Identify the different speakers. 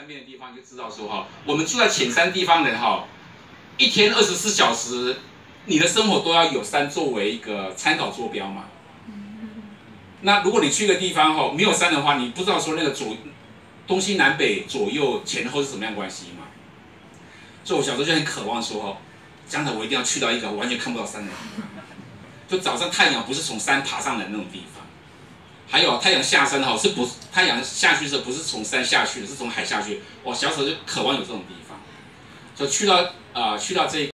Speaker 1: 山边的地方就知道说哈，我们住在浅山地方人哈，一天二十四小时，你的生活都要有山作为一个参考坐标嘛。那如果你去一个地方哈，没有山的话，你不知道说那个左东西南北左右前后是什么样关系嘛。所以我小时候就很渴望说哈，将来我一定要去到一个完全看不到山的地方，就早上太阳不是从山爬上来那种地方。还有太阳下山哈，是不太阳下去的时候不是从山下去的，是从海下去。我小时候就渴望有这种地方，就去到啊，去到这。